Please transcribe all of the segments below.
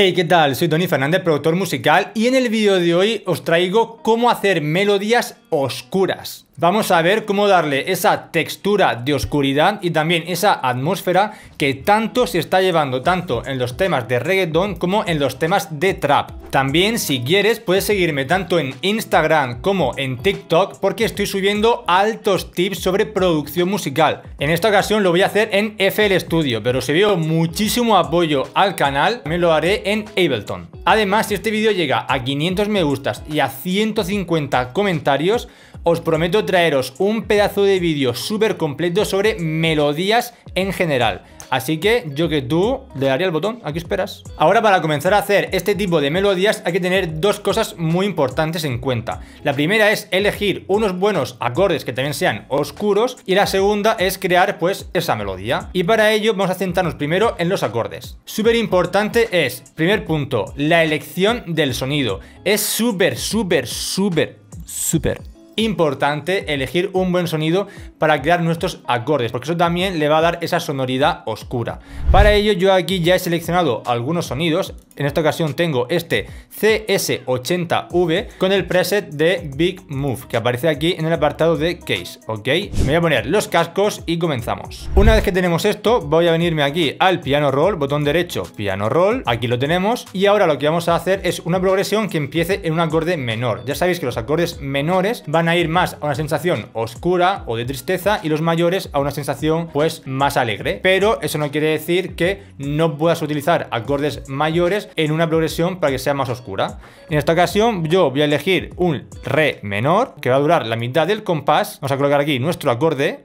Hey, ¿qué tal? Soy Tony Fernández, productor musical, y en el vídeo de hoy os traigo cómo hacer melodías oscuras. Vamos a ver cómo darle esa textura de oscuridad y también esa atmósfera que tanto se está llevando tanto en los temas de reggaeton como en los temas de trap. También si quieres puedes seguirme tanto en Instagram como en TikTok porque estoy subiendo altos tips sobre producción musical. En esta ocasión lo voy a hacer en FL Studio, pero si veo muchísimo apoyo al canal me lo haré en Ableton. Además si este vídeo llega a 500 me gustas y a 150 comentarios os prometo traeros un pedazo de vídeo súper completo sobre melodías en general. Así que yo que tú le daría el botón, aquí esperas. Ahora para comenzar a hacer este tipo de melodías hay que tener dos cosas muy importantes en cuenta. La primera es elegir unos buenos acordes que también sean oscuros y la segunda es crear pues esa melodía. Y para ello vamos a centrarnos primero en los acordes. Súper importante es, primer punto, la elección del sonido. Es súper, súper, súper, súper importante elegir un buen sonido para crear nuestros acordes, porque eso también le va a dar esa sonoridad oscura. Para ello yo aquí ya he seleccionado algunos sonidos, en esta ocasión tengo este CS80V con el preset de Big Move, que aparece aquí en el apartado de Case, ¿ok? Me voy a poner los cascos y comenzamos. Una vez que tenemos esto, voy a venirme aquí al piano roll, botón derecho, piano roll, aquí lo tenemos, y ahora lo que vamos a hacer es una progresión que empiece en un acorde menor. Ya sabéis que los acordes menores van a ir más a una sensación oscura o de tristeza y los mayores a una sensación pues más alegre, pero eso no quiere decir que no puedas utilizar acordes mayores en una progresión para que sea más oscura. En esta ocasión yo voy a elegir un Re menor, que va a durar la mitad del compás. Vamos a colocar aquí nuestro acorde.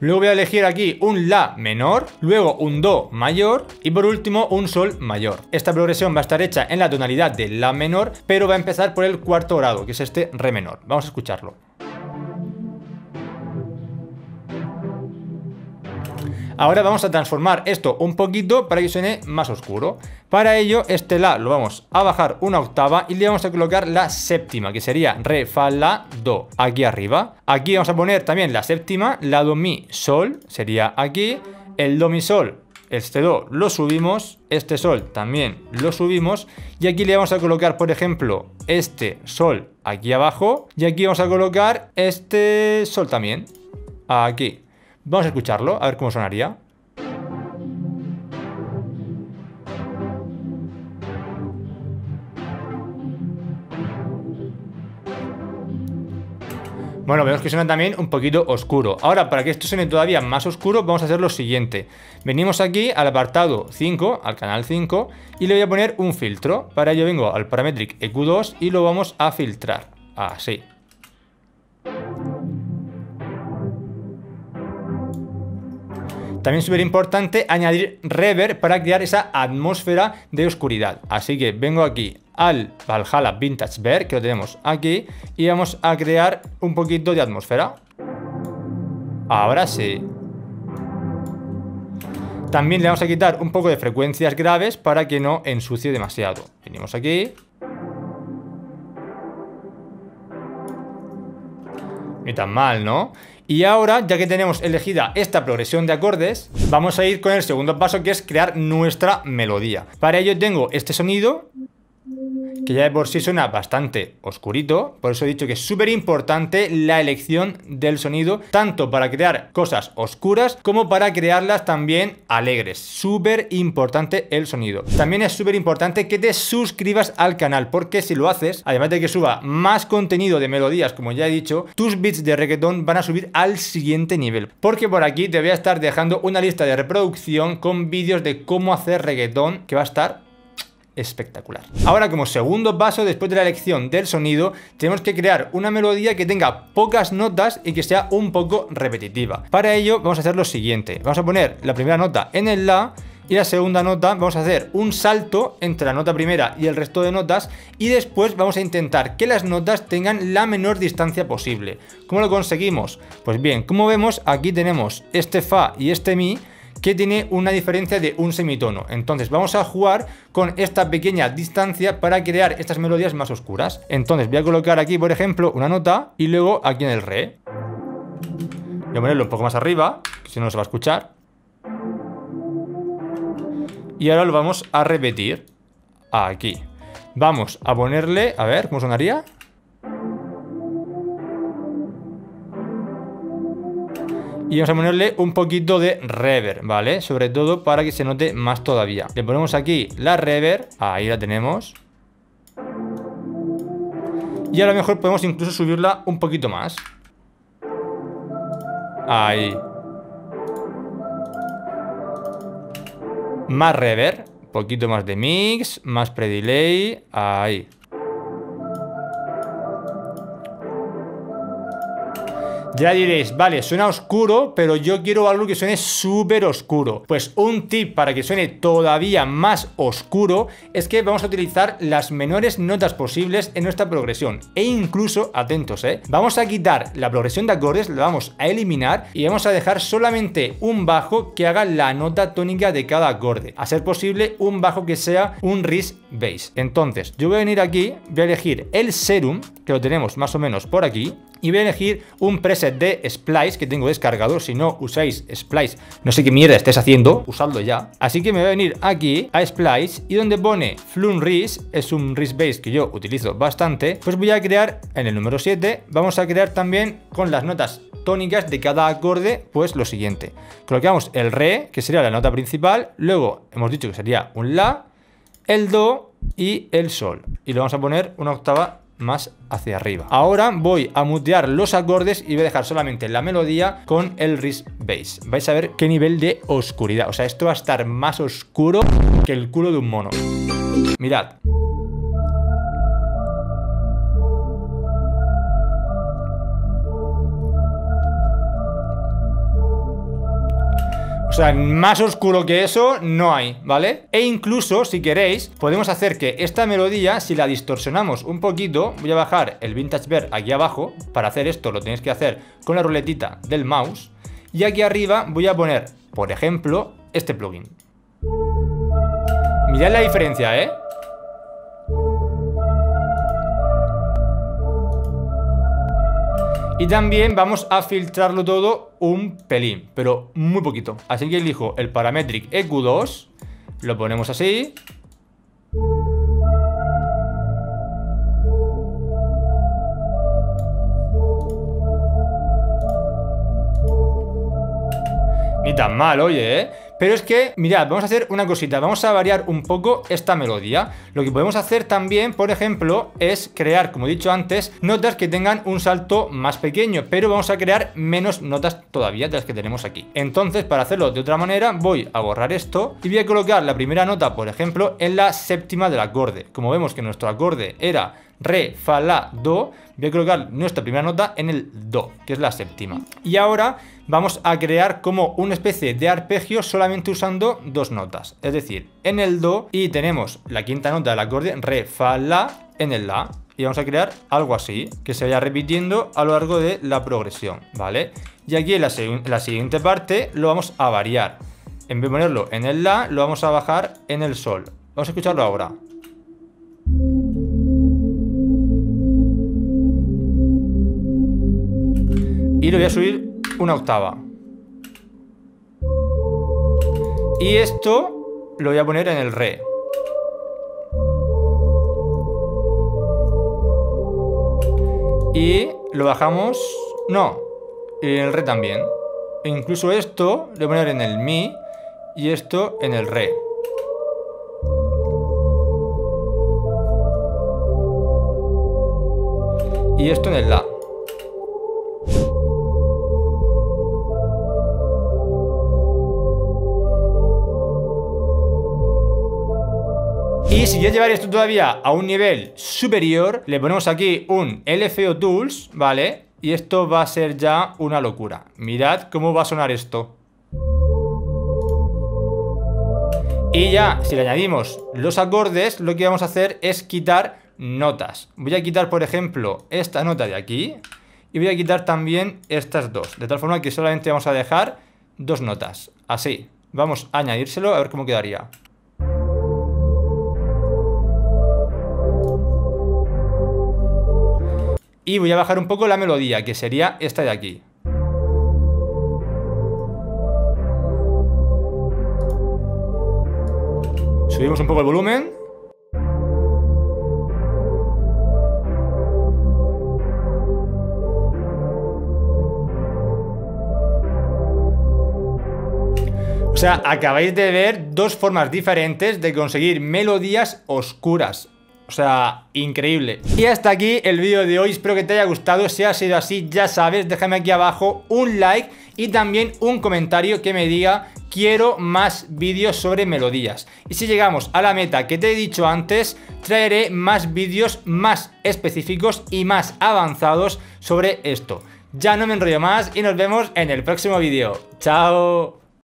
Luego voy a elegir aquí un La menor, luego un Do mayor y por último un Sol mayor. Esta progresión va a estar hecha en la tonalidad de La menor, pero va a empezar por el cuarto grado, que es este Re menor. Vamos a escucharlo. Ahora vamos a transformar esto un poquito para que suene más oscuro. Para ello, este La lo vamos a bajar una octava y le vamos a colocar la séptima, que sería Re, Fa, La, Do, aquí arriba. Aquí vamos a poner también la séptima, La, Do, Mi, Sol, sería aquí. El Do, Mi, Sol, este Do lo subimos, este Sol también lo subimos y aquí le vamos a colocar, por ejemplo, este Sol aquí abajo y aquí vamos a colocar este Sol también, aquí. Vamos a escucharlo, a ver cómo sonaría. Bueno, vemos que suena también un poquito oscuro. Ahora, para que esto suene todavía más oscuro, vamos a hacer lo siguiente. Venimos aquí al apartado 5, al canal 5, y le voy a poner un filtro. Para ello vengo al Parametric EQ2 y lo vamos a filtrar. Así. También súper importante añadir reverb para crear esa atmósfera de oscuridad. Así que vengo aquí al Valhalla Vintage Bear, que lo tenemos aquí, y vamos a crear un poquito de atmósfera. Ahora sí. También le vamos a quitar un poco de frecuencias graves para que no ensucie demasiado. Venimos aquí. Ni tan mal, ¿no? Y ahora, ya que tenemos elegida esta progresión de acordes, vamos a ir con el segundo paso que es crear nuestra melodía. Para ello tengo este sonido que ya de por sí suena bastante oscurito, por eso he dicho que es súper importante la elección del sonido, tanto para crear cosas oscuras como para crearlas también alegres. Súper importante el sonido. También es súper importante que te suscribas al canal, porque si lo haces, además de que suba más contenido de melodías, como ya he dicho, tus beats de reggaetón van a subir al siguiente nivel. Porque por aquí te voy a estar dejando una lista de reproducción con vídeos de cómo hacer reggaetón, que va a estar espectacular. Ahora como segundo paso, después de la elección del sonido, tenemos que crear una melodía que tenga pocas notas y que sea un poco repetitiva. Para ello vamos a hacer lo siguiente, vamos a poner la primera nota en el La y la segunda nota vamos a hacer un salto entre la nota primera y el resto de notas y después vamos a intentar que las notas tengan la menor distancia posible. ¿Cómo lo conseguimos? Pues bien, como vemos aquí tenemos este Fa y este Mi que tiene una diferencia de un semitono. Entonces vamos a jugar con esta pequeña distancia para crear estas melodías más oscuras. Entonces voy a colocar aquí, por ejemplo, una nota y luego aquí en el re. Voy a ponerlo un poco más arriba, si no se va a escuchar. Y ahora lo vamos a repetir. aquí. Vamos a ponerle, a ver, ¿cómo sonaría? Y vamos a ponerle un poquito de reverb, ¿vale? Sobre todo para que se note más todavía. Le ponemos aquí la reverb, ahí la tenemos. Y a lo mejor podemos incluso subirla un poquito más. Ahí. Más reverb. Poquito más de mix, más pre-delay. Ahí. Ya diréis, vale, suena oscuro, pero yo quiero algo que suene súper oscuro. Pues un tip para que suene todavía más oscuro es que vamos a utilizar las menores notas posibles en nuestra progresión. E incluso, atentos, ¿eh? Vamos a quitar la progresión de acordes, la vamos a eliminar y vamos a dejar solamente un bajo que haga la nota tónica de cada acorde. A ser posible, un bajo que sea un Ris bass. Entonces, yo voy a venir aquí, voy a elegir el serum, que lo tenemos más o menos por aquí, y voy a elegir un preset de Splice que tengo descargado. Si no usáis Splice, no sé qué mierda estés haciendo, usadlo ya. Así que me voy a venir aquí a Splice y donde pone Flun Ris, es un Ris Bass que yo utilizo bastante, pues voy a crear en el número 7, vamos a crear también con las notas tónicas de cada acorde, pues lo siguiente. Colocamos el Re, que sería la nota principal, luego hemos dicho que sería un La, el Do y el Sol. Y le vamos a poner una octava más hacia arriba. Ahora voy a mutear los acordes y voy a dejar solamente la melodía con el Ris Bass. Vais a ver qué nivel de oscuridad. O sea, esto va a estar más oscuro que el culo de un mono. Mirad. O sea, más oscuro que eso no hay, ¿vale? E incluso, si queréis, podemos hacer que esta melodía, si la distorsionamos un poquito, voy a bajar el Vintage Bear aquí abajo. Para hacer esto lo tenéis que hacer con la ruletita del mouse. Y aquí arriba voy a poner, por ejemplo, este plugin. Mirad la diferencia, ¿eh? Y también vamos a filtrarlo todo un pelín, pero muy poquito. Así que elijo el Parametric EQ2, lo ponemos así. Ni tan mal, oye, ¿eh? Pero es que, mirad, vamos a hacer una cosita, vamos a variar un poco esta melodía. Lo que podemos hacer también, por ejemplo, es crear, como he dicho antes, notas que tengan un salto más pequeño, pero vamos a crear menos notas todavía de las que tenemos aquí. Entonces, para hacerlo de otra manera, voy a borrar esto y voy a colocar la primera nota, por ejemplo, en la séptima del acorde. Como vemos que nuestro acorde era re, fa, la, do, voy a colocar nuestra primera nota en el do, que es la séptima. Y ahora vamos a crear como una especie de arpegio solamente usando dos notas. Es decir, en el do y tenemos la quinta nota del acorde, re, fa, la, en el la. Y vamos a crear algo así, que se vaya repitiendo a lo largo de la progresión, ¿vale? Y aquí en la, la siguiente parte lo vamos a variar. En vez de ponerlo en el la, lo vamos a bajar en el sol. Vamos a escucharlo ahora. Y lo voy a subir una octava. Y esto lo voy a poner en el re. Y lo bajamos... No, en el re también. E incluso esto lo voy a poner en el mi y esto en el re. Y esto en el la. Si yo llevar esto todavía a un nivel superior, le ponemos aquí un LFO Tools, ¿vale? Y esto va a ser ya una locura. Mirad cómo va a sonar esto. Y ya, si le añadimos los acordes, lo que vamos a hacer es quitar notas. Voy a quitar, por ejemplo, esta nota de aquí. Y voy a quitar también estas dos. De tal forma que solamente vamos a dejar dos notas. Así. Vamos a añadírselo a ver cómo quedaría. y voy a bajar un poco la melodía, que sería esta de aquí. Subimos un poco el volumen. O sea, acabáis de ver dos formas diferentes de conseguir melodías oscuras. O sea, increíble. Y hasta aquí el vídeo de hoy, espero que te haya gustado, si ha sido así ya sabes, déjame aquí abajo un like y también un comentario que me diga quiero más vídeos sobre melodías. Y si llegamos a la meta que te he dicho antes, traeré más vídeos más específicos y más avanzados sobre esto. Ya no me enrollo más y nos vemos en el próximo vídeo. ¡Chao!